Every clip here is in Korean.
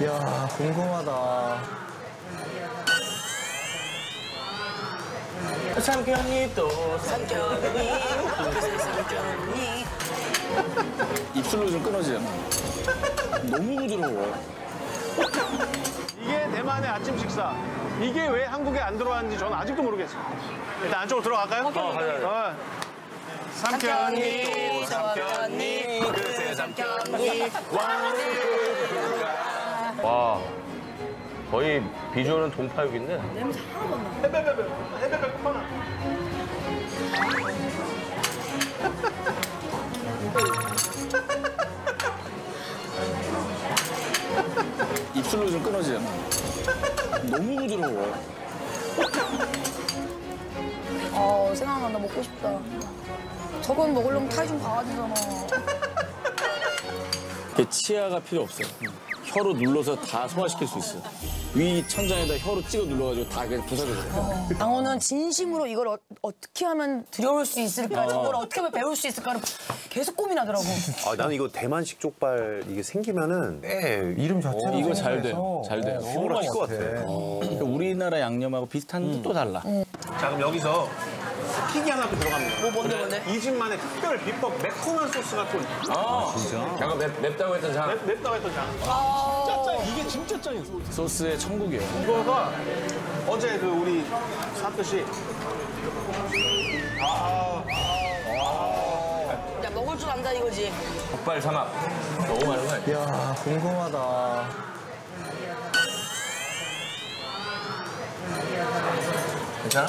야 궁금하다. 삼겹니 또 입술로 좀 끊어져요. 너무 부드러워. 이게 대만의 아침 식사. 이게 왜 한국에 안 들어왔는지 저는 아직도 모르겠어요. 일단 안쪽으로 들어갈까요? 어. 어. 삼겹니, 삼겹니, 그새 삼겹니. 와 거의 비주얼은 동파육인데 헤베베베, 헤베베 코나. 입술로 좀 끊어져요. 너무 부드러워. 아 생각난다 먹고 싶다. 저건 먹으려면 타이 좀 가야 되잖아. 이게 치아가 필요 없어요. 혀로 눌러서 다 소화시킬 수 있어요. 위 천장에다 혀로 찍어 눌러가지고 다 그냥 부서져요. 강호는 진심으로 이걸 어, 떻게 하면 들여올 수 있을까, 저걸 어떻게 하면 배울 수 있을까를 계속 고민하더라고. 아, 나는 이거 대만식 족발 이게 생기면은 네, 이름 자체가 이거 잘 돼요. 잘 돼요. 너무 맛있을 것 같아. 그러니까 우리나라 양념하고 비슷한데 또 달라. 자, 그럼 여기서 킥이 하나 또 들어갑니다. 뭐 뭔데 뭔데? 이 집만의 특별 비법 매콤한 소스가 또 잠깐 맵, 맵다고 했던 장 맵, 맵다고 했던 장. 아, 진짜 짠. 이게 진짜 짠이야. 소스의 천국이에요. 이거가 어제 그 우리 샀듯이 야 먹을 줄 안다 이거지. 족발 삼합 너무 많은 거 아니야? 야 궁금하다. 괜찮아?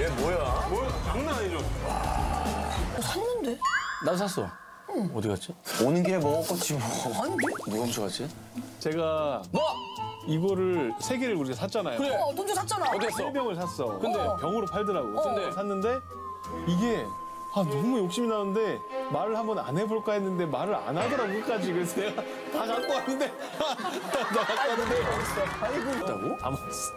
얘 뭐야? 뭐 장난 아니죠? 샀는데? 나도 샀어. 어디 갔지? 오는 길에 먹었겠지 뭐. 아닌데? 누가 훔쳐갔지? 제가 이거를 세 개를 우리가 샀잖아요. 어, 돈도 샀잖아. 세 병을 샀어. 근데 어. 병으로 팔더라고. 근데? 샀는데 이게 아 너무 욕심이 나는데 말을 한번 안 해볼까 했는데 말을 안 하더라고 끝까지. 그래서 내가 다 갖고 왔는데 다 갖고 왔는데 아이고 있다고? 다 먹었어.